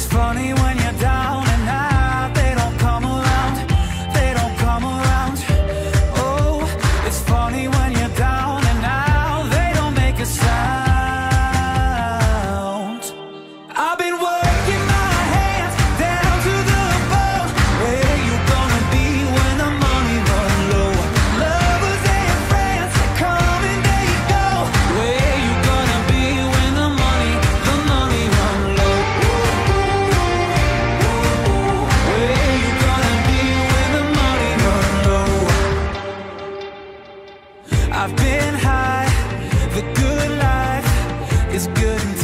It's funny when you're down and out. They don't come around, they don't come around. Oh, it's funny when been high, the good life is good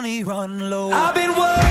money run low? I've been working